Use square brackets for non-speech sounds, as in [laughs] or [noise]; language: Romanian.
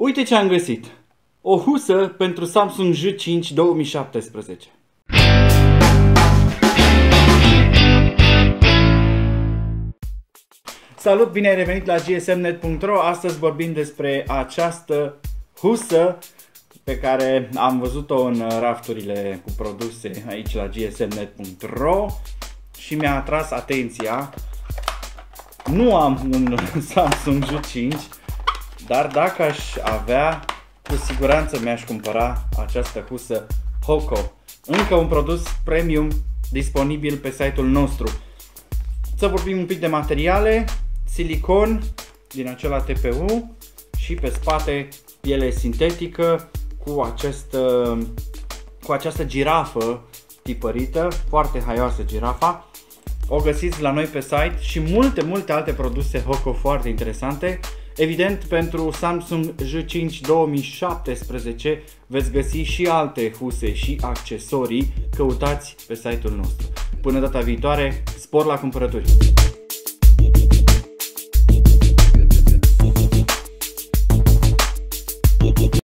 Uite ce am găsit. O husă pentru Samsung J5 2017. Salut, bine ai revenit la gsmnet.ro. Astăzi vorbim despre această husă pe care am văzut-o în rafturile cu produse aici la gsmnet.ro și mi-a atras atenția. Nu am un [laughs] Samsung J5, dar dacă aș avea, cu siguranță mi-aș cumpăra această husă Hoco. Încă un produs premium disponibil pe site-ul nostru. Să vorbim un pic de materiale, silicon din acela TPU și pe spate piele sintetică cu, acest, cu această girafă tipărită, foarte haioasă girafa. O găsiți la noi pe site și multe, multe alte produse Hoco foarte interesante. Evident, pentru Samsung J5 2017 veți găsi și alte huse și accesorii, căutați pe site-ul nostru. Până data viitoare, spor la cumpărături!